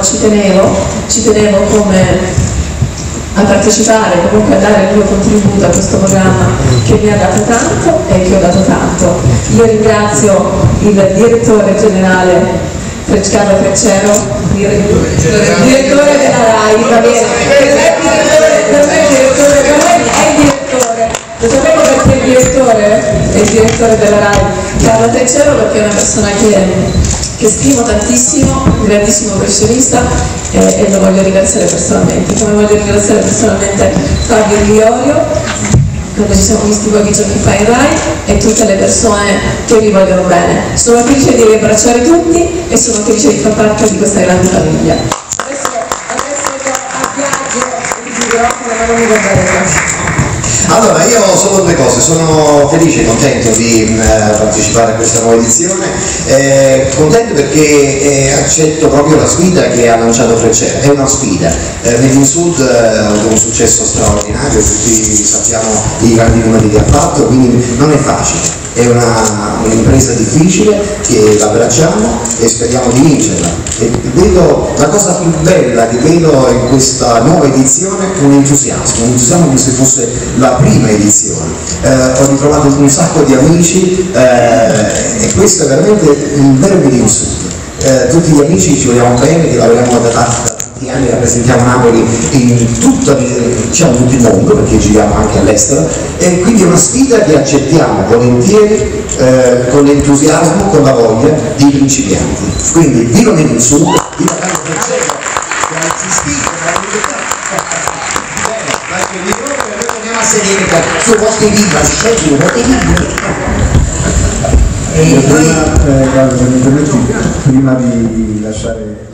ci tenevo, ci tenevo come a partecipare, comunque a dare il mio contributo a questo programma che mi ha dato tanto e che ho dato tanto. Io ringrazio il direttore generale Carlo Freccero, direttore della RAI, direttore è il direttore della RAI, Carlo Freccero perché è una persona che che stimo tantissimo, un grandissimo professionista eh, e lo voglio ringraziare personalmente, come voglio ringraziare personalmente Fabio Gliorio, quando ci siamo visti pochi giorni fa in Rai e tutte le persone che vi vogliono bene. Sono felice di riabbracciare tutti e sono felice di far parte di questa grande famiglia. Adesso, adesso a viaggio e vi giuro che non mi guardare allora, io solo due cose, sono felice e contento di eh, partecipare a questa nuova edizione, eh, contento perché eh, accetto proprio la sfida che ha lanciato Freccera, è una sfida, eh, nel Sud eh, ha avuto un successo straordinario, tutti sappiamo i grandi numeri che ha fatto, quindi non è facile, è un'impresa un difficile che abbracciamo e speriamo di vincerla. E vedo, la cosa più bella che vedo in questa nuova edizione è un entusiasmo, un entusiasmo come se fosse la prima edizione. Eh, ho ritrovato un sacco di amici eh, e questo è veramente il vero Medio Sud. Eh, tutti gli amici ci vogliamo bene, che lavoriamo da anni rappresentiamo Napoli in tutto, diciamo, tutto il mondo perché giriamo anche all'estero e quindi è una sfida che accettiamo volentieri eh, con l'entusiasmo, con la voglia di principianti. Quindi viva il Sud, viva Carlo Francesco che ha insistito, che ha Bene, il microfono e noi torniamo a sedere su vostri viva, scegli, vostri viva. Prima, eh, guarda, prima di lasciare